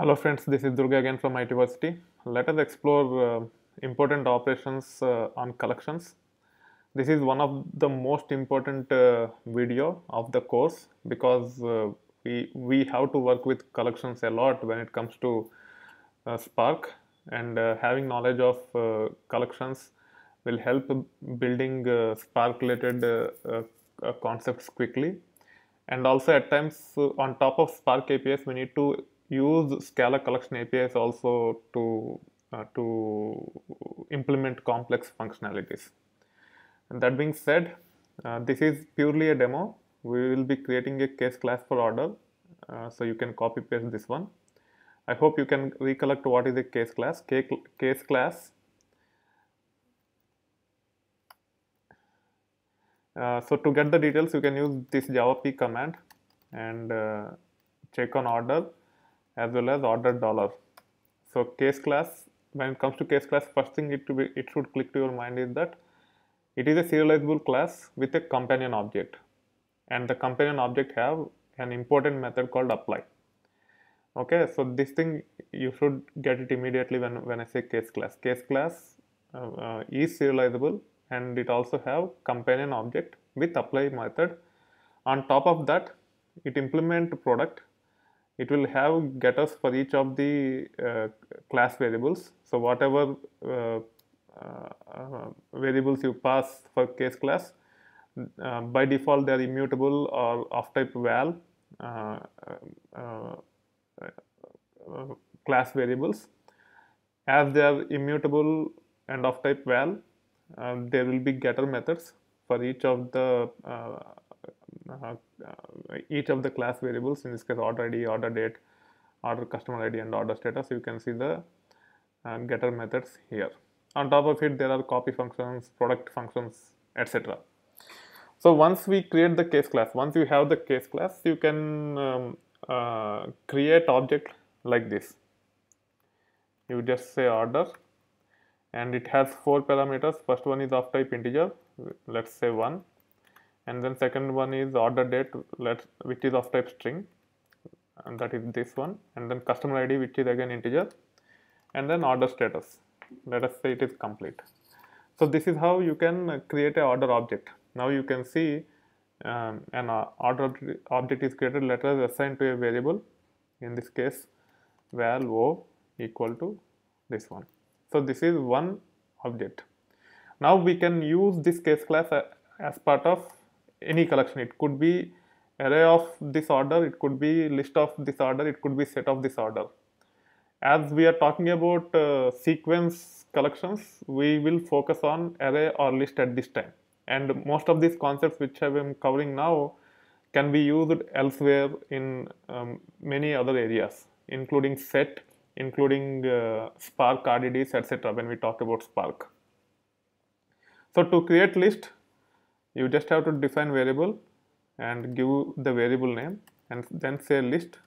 Hello friends, this is Durga again from ITversity. Let us explore uh, important operations uh, on collections. This is one of the most important uh, video of the course because uh, we, we have to work with collections a lot when it comes to uh, Spark and uh, having knowledge of collections will help building Spark related concepts quickly and also at times on top of Spark APIs we need to use Scala collection APIs also to uh, to implement complex functionalities. And that being said, uh, this is purely a demo. We will be creating a case class for order, uh, so you can copy paste this one. I hope you can recollect what is a case class. Ca- Case class. Uh, so to get the details, you can use this JavaP command and uh, check on order as well as order dollar. So case class, when it comes to case class, first thing it, to be, it should click to your mind is that it is a serializable class with a companion object. And the companion object have an important method called apply. Okay so this thing you should get it immediately when, when i say case class. Case class uh, uh, is serializable and it also have companion object with apply method. On top of that it implement product it will have getters for each of the uh, class variables. So whatever uh, uh, variables you pass for case class uh, by default they are immutable or of type val uh, uh, uh, class variables. As they are immutable and of type val uh, there will be getter methods for each of the uh, uh, each of the class variables in this case order id order date order customer id and order status you can see the uh, getter methods here. On top of it there are copy functions product functions etc so once we create the case class once you have the case class you can um, uh, create object like this. You just say order and it has four parameters. First one is of type integer. Let's say 1 and then second one is order date let which is of type string. And that is this one. And then customer id which is again integer. And then order status. Let us say it is complete. So this is how you can create a order object. Now you can see um, an order object is created. Let us assign to a variable. In this case val o equal to this one. So this is one object. Now we can use this case class as part of any collection. It could be array of this order it could be list of this order it could be set of this order. As we are talking about uh, sequence collections we will focus on array or list at this time. And most of these concepts which i am covering now can be used elsewhere in um, many other areas including set including uh, spark rdds etc when we talk about spark. So to create list you just have to define variable and give the variable name and then say list.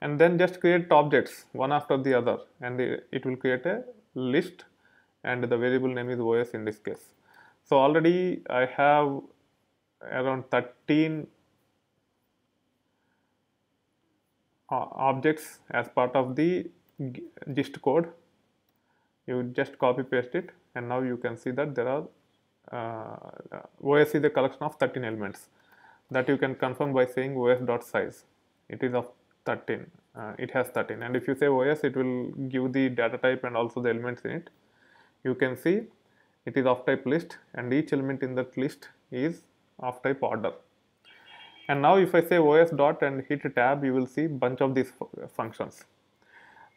And then just create objects one after the other and it will create a list and the variable name is os in this case. So already i have around 13 objects as part of the gist code. You just copy paste it and now you can see that there are OS is a collection of 13 elements that you can confirm by saying OS dot size. It is of 13. Uh, it has 13, and if you say OS, it will give the data type and also the elements in it. You can see it is of type list, and each element in that list is of type order. And now, if I say OS dot and hit tab, you will see bunch of these functions.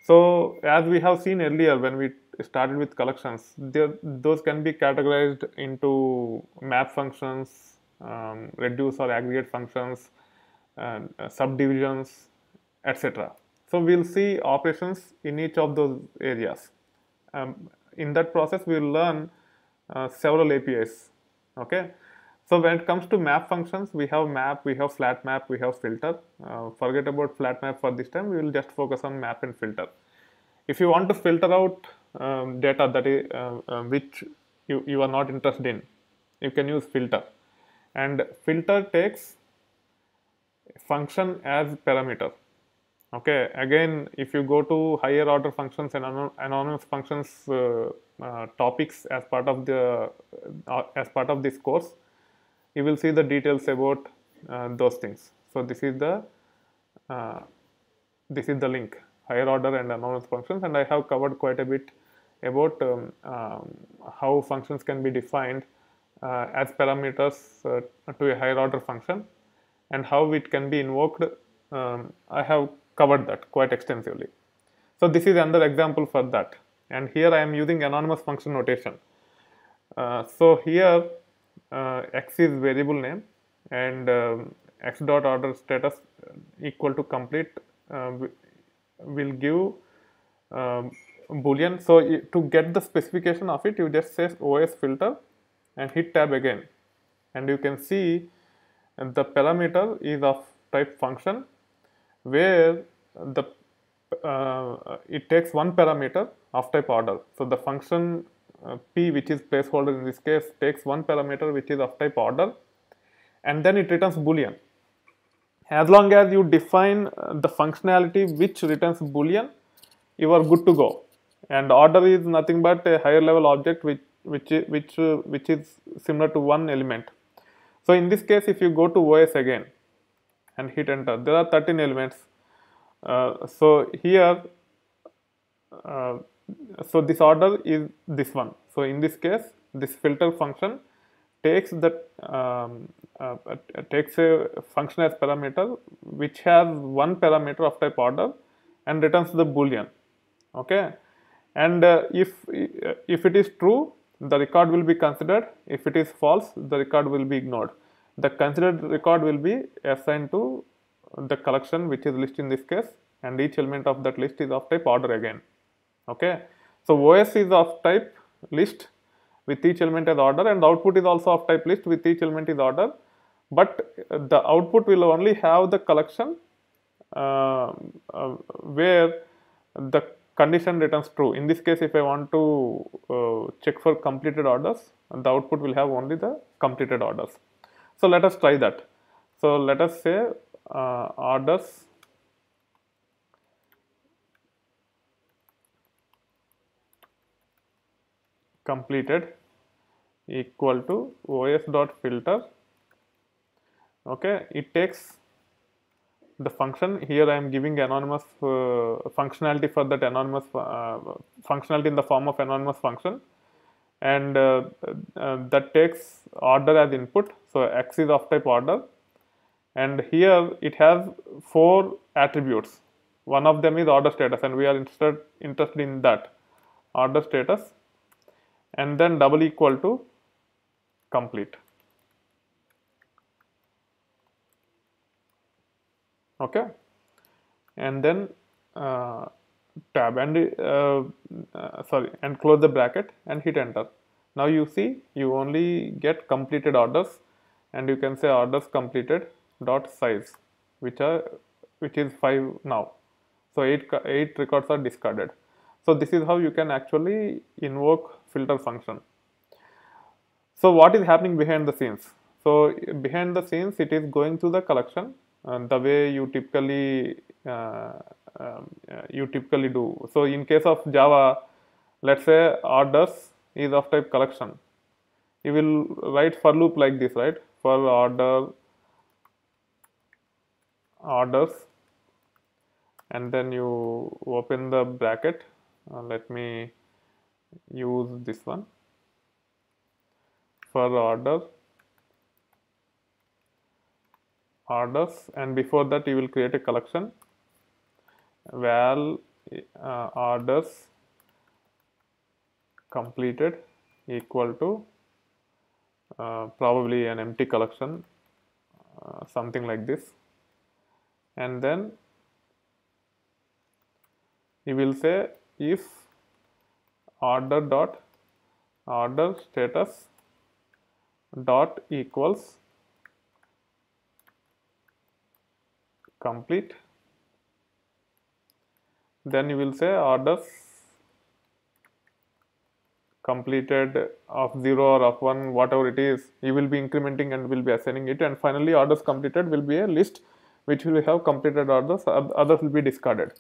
So as we have seen earlier when we started with collections, those can be categorized into map functions, um, reduce or aggregate functions, uh, subdivisions, etc. So we'll see operations in each of those areas. Um, in that process, we'll learn uh, several APIs. Okay. So when it comes to map functions, we have map, we have flat map, we have filter. Uh, forget about flat map for this time. We will just focus on map and filter. If you want to filter out um, data that is uh, uh, which you, you are not interested in, you can use filter. And filter takes function as parameter. Okay, again, if you go to higher order functions and anonymous functions uh, uh, topics as part of the uh, as part of this course, you will see the details about uh, those things. So this is the uh, this is the link higher order and anonymous functions, and I have covered quite a bit about um, um, how functions can be defined uh, as parameters uh, to a higher order function and how it can be invoked. Um, I have covered that quite extensively. So this is another example for that. And here I am using anonymous function notation. Uh, so here uh, x is variable name and um, x dot order status equal to complete uh, will give um, boolean. So to get the specification of it, you just say OS filter and hit tab again, and you can see the parameter is of type function where the uh, it takes one parameter of type order. So the function uh, p which is placeholder in this case takes one parameter which is of type order and then it returns boolean. As long as you define uh, the functionality which returns boolean, you are good to go. And order is nothing but a higher level object which which which uh, which is similar to one element. So in this case, if you go to OS again and hit enter, there are 13 elements. Uh, so here, uh, so this order is this one. So in this case, this filter function takes that um, uh, takes a function as parameter which has one parameter of type order and returns the boolean. Okay, and uh, if if it is true, the record will be considered. If it is false, the record will be ignored. The considered record will be assigned to the collection which is list in this case and each element of that list is of type order again. Okay. So OS is of type list with each element as order and the output is also of type list with each element is order but the output will only have the collection uh, uh, where the condition returns true. In this case, if I want to uh, check for completed orders, the output will have only the completed orders. So let us try that. So let us say uh, orders completed equal to os dot filter okay it takes the function. Here I am giving anonymous uh, functionality for that anonymous uh, functionality in the form of anonymous function. And uh, uh, that takes order as input. So x is of type order. And here it has four attributes. One of them is order status and we are interested interested in that order status. And then double equal to complete okay. And then uh, tab and uh, uh, sorry and close the bracket and hit enter. Now you see you only get completed orders and you can say orders completed dot size which are which is 5 now. So 8 8 records are discarded. So this is how you can actually invoke filter function. So what is happening behind the scenes? So behind the scenes it is going through the collection the way you typically uh, um, you typically do. So in case of Java, let's say orders is of type collection. You will write for loop like this, right? For order orders and then you open the bracket. Uh, let me use this one for order orders and before that you will create a collection. Val uh, orders completed equal to uh, probably an empty collection uh, something like this. And then you will say if order dot order status dot equals complete. Then you will say orders completed of 0 or of 1 whatever it is you will be incrementing and will be assigning it. And finally orders completed will be a list which will have completed orders others will be discarded.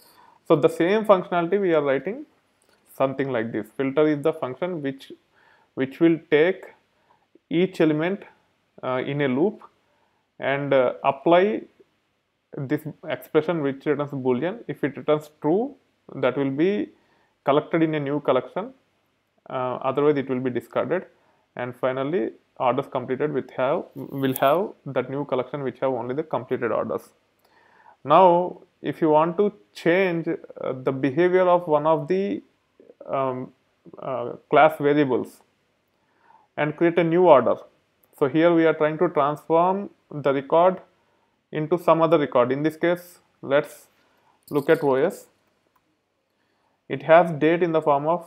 So the same functionality we are writing something like this. Filter is the function which which will take each element uh, in a loop and uh, apply this expression which returns boolean if it returns true that will be collected in a new collection. Uh, otherwise it will be discarded. And finally orders completed with have will have that new collection which have only the completed orders. Now if you want to change uh, the behavior of one of the um, uh, class variables and create a new order. So here we are trying to transform the record into some other record in this case let's look at OS it has date in the form of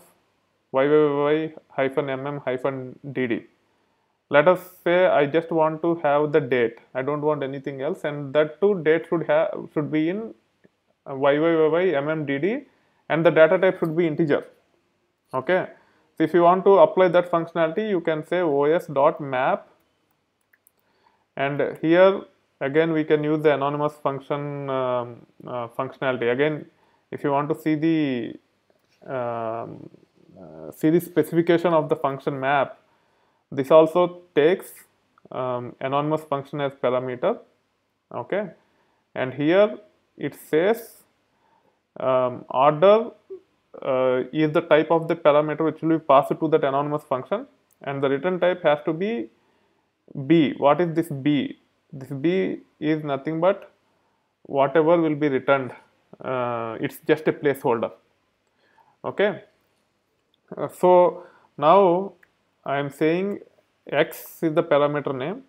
yyyy hyphen mm hyphen dd. Let us say I just want to have the date. I don't want anything else, and that too date should have should be in yyyy mm dd, and the data type should be integer. Okay. So if you want to apply that functionality, you can say os dot map, and here again we can use the anonymous function um, uh, functionality. Again, if you want to see the um, uh, see the specification of the function map. This also takes um, anonymous function as parameter. Okay, and here it says um, order uh, is the type of the parameter which will be passed to that anonymous function, and the return type has to be b. What is this b? This b is nothing but whatever will be returned. Uh, it's just a placeholder. Okay? Uh, so now I am saying x is the parameter name.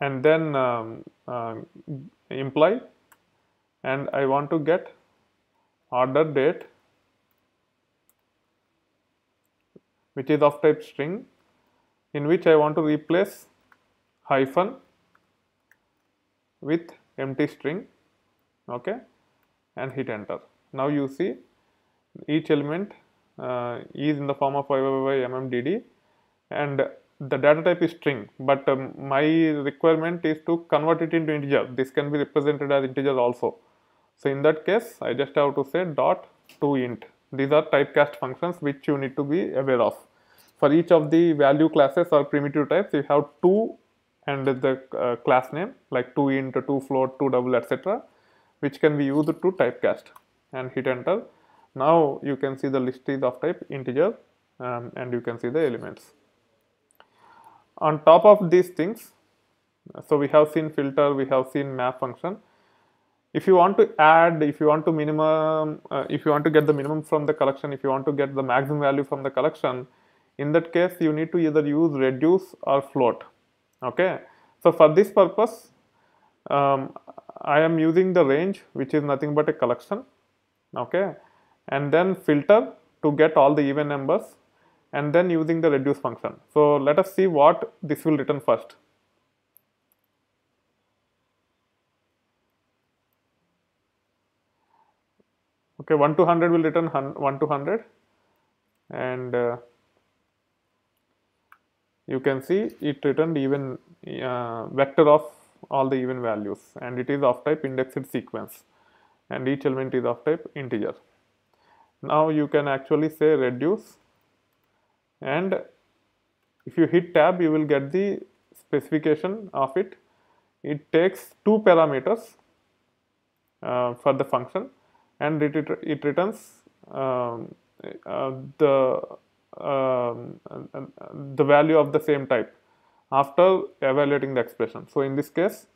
And then um, uh, imply. And I want to get order date which is of type string in which I want to replace hyphen with empty string okay and hit enter. Now you see each element uh, is in the form of mmdd and the data type is string but um, my requirement is to convert it into integer. This can be represented as integer also. So in that case i just have to say dot to int. These are typecast functions which you need to be aware of. For each of the value classes or primitive types you have two and the uh, class name like 2 int 2 fold 2 double etc which can be used to typecast and hit enter. Now you can see the list is of type integer um, and you can see the elements. On top of these things so we have seen filter we have seen map function. If you want to add if you want to minimum uh, if you want to get the minimum from the collection if you want to get the maximum value from the collection in that case you need to either use reduce or float okay. So for this purpose um, I am using the range which is nothing but a collection. Okay. And then filter to get all the even numbers and then using the reduce function. So let us see what this will return first. Okay. 1 to 100 will return 1 to 100 and uh, you can see it returned even uh, vector of all the even values and it is of type indexed sequence and each element is of type integer. Now you can actually say reduce and if you hit tab you will get the specification of it. It takes two parameters uh, for the function and it, it, it returns um, uh, the um, the value of the same type after evaluating the expression. So in this case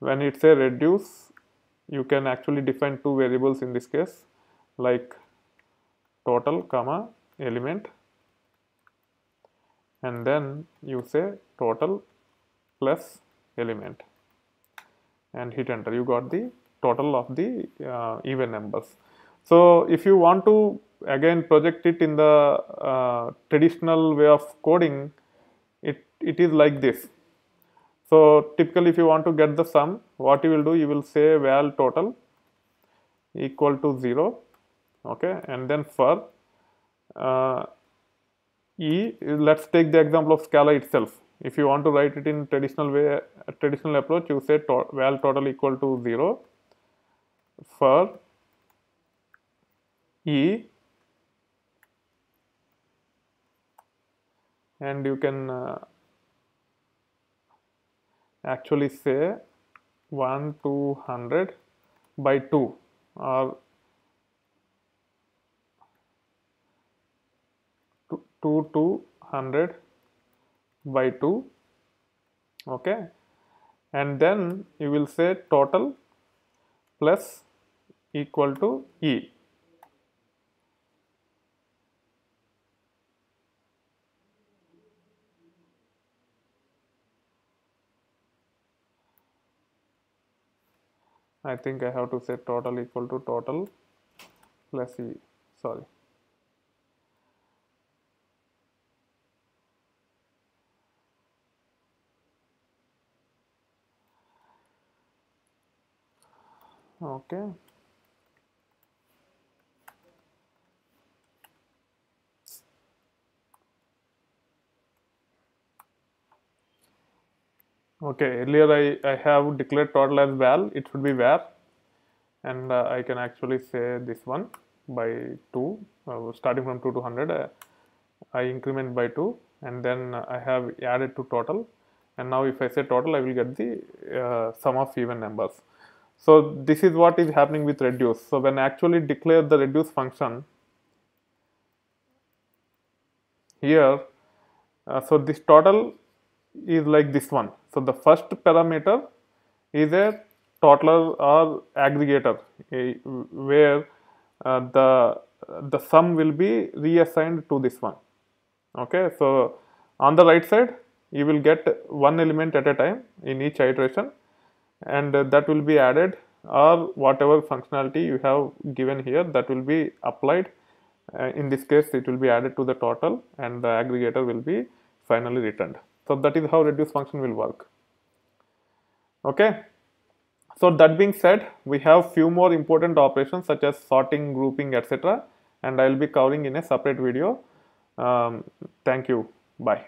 when it say reduce you can actually define two variables in this case like total comma element and then you say total plus element and hit enter you got the total of the uh, even numbers so if you want to again project it in the uh, traditional way of coding it it is like this so typically if you want to get the sum, what you will do, you will say val total equal to 0, okay, and then for uh, e, let's take the example of scala itself. if you want to write it in traditional way traditional approach you say to val total equal to 0 for e and you can uh, actually say 1 to 100 by 2 or 2 to 100 by 2 okay? And then you will say total plus equal to e I think I have to say total equal to total plus e. Sorry. Okay okay earlier I, I have declared total as val. It should be var. And uh, I can actually say this one by 2 uh, starting from 2 to 100 uh, I increment by 2 and then I have added to total. And now if I say total I will get the uh, sum of even numbers. So this is what is happening with reduce. So when I actually declare the reduce function here uh, so this total is like this one. So the first parameter is a totaler or aggregator where uh, the the sum will be reassigned to this one. Okay, so on the right side you will get one element at a time in each iteration and that will be added or whatever functionality you have given here that will be applied uh, in this case it will be added to the total and the aggregator will be finally returned. So that is how reduce function will work. Okay. So that being said, we have few more important operations such as sorting, grouping, etc. And I will be covering in a separate video. Um, thank you. Bye.